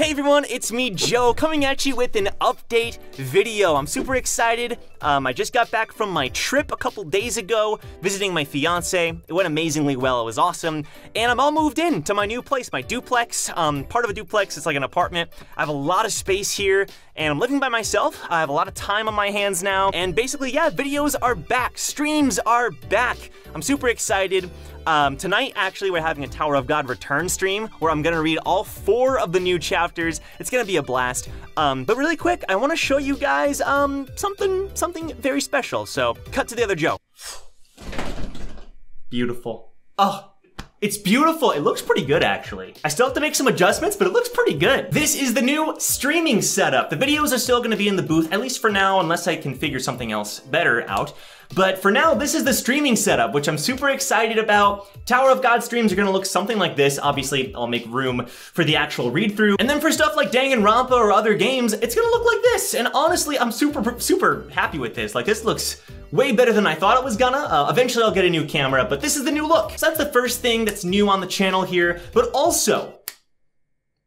Hey everyone, it's me, Joe, coming at you with an update video. I'm super excited. Um, I just got back from my trip a couple days ago, visiting my fiance. It went amazingly well, it was awesome. And I'm all moved in to my new place, my duplex. Um, part of a duplex, it's like an apartment. I have a lot of space here, and I'm living by myself. I have a lot of time on my hands now. And basically, yeah, videos are back, streams are back. I'm super excited. Um, tonight, actually, we're having a Tower of God return stream where I'm gonna read all four of the new chapters. It's gonna be a blast. Um, but really quick, I wanna show you guys um, something, something very special. So, cut to the other Joe. Beautiful. Oh, it's beautiful. It looks pretty good, actually. I still have to make some adjustments, but it looks pretty good. This is the new streaming setup. The videos are still gonna be in the booth, at least for now, unless I can figure something else better out. But for now, this is the streaming setup, which I'm super excited about. Tower of God streams are gonna look something like this. Obviously, I'll make room for the actual read through. And then for stuff like Danganronpa or other games, it's gonna look like this. And honestly, I'm super, super happy with this. Like this looks way better than I thought it was gonna. Uh, eventually I'll get a new camera, but this is the new look. So that's the first thing that's new on the channel here, but also,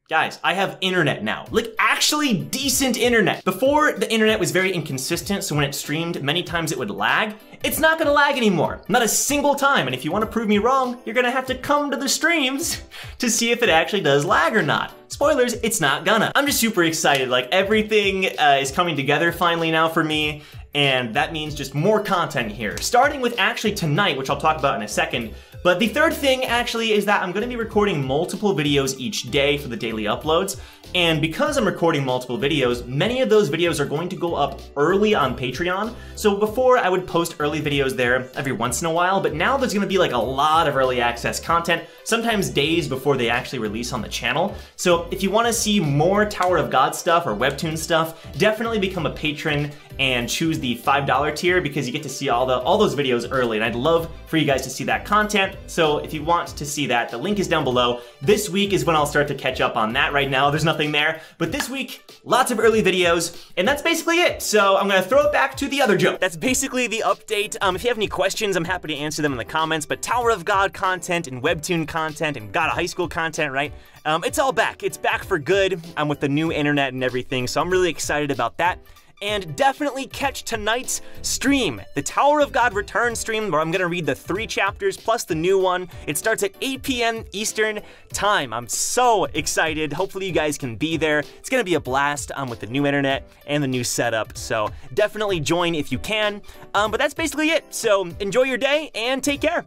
Guys, I have internet now. Like, actually decent internet. Before, the internet was very inconsistent, so when it streamed, many times it would lag. It's not gonna lag anymore. Not a single time. And if you wanna prove me wrong, you're gonna have to come to the streams to see if it actually does lag or not. Spoilers, it's not gonna. I'm just super excited. Like, everything uh, is coming together finally now for me and that means just more content here. Starting with actually tonight, which I'll talk about in a second, but the third thing actually is that I'm gonna be recording multiple videos each day for the daily uploads. And because I'm recording multiple videos, many of those videos are going to go up early on Patreon. So before I would post early videos there every once in a while, but now there's gonna be like a lot of early access content, sometimes days before they actually release on the channel. So if you wanna see more Tower of God stuff or Webtoon stuff, definitely become a patron and choose the $5 tier because you get to see all the all those videos early and I'd love for you guys to see that content. So if you want to see that, the link is down below. This week is when I'll start to catch up on that right now. There's nothing there, but this week, lots of early videos and that's basically it. So I'm gonna throw it back to the other Joe. That's basically the update. Um, if you have any questions, I'm happy to answer them in the comments, but Tower of God content and Webtoon content and God of High School content, right? Um, it's all back. It's back for good. I'm with the new internet and everything, so I'm really excited about that and definitely catch tonight's stream, the Tower of God Return stream, where I'm gonna read the three chapters plus the new one. It starts at 8 p.m. Eastern time. I'm so excited. Hopefully you guys can be there. It's gonna be a blast um, with the new internet and the new setup, so definitely join if you can. Um, but that's basically it. So enjoy your day and take care.